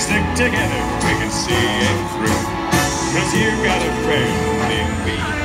stick together, we can see it through. Cause you got a friend in me.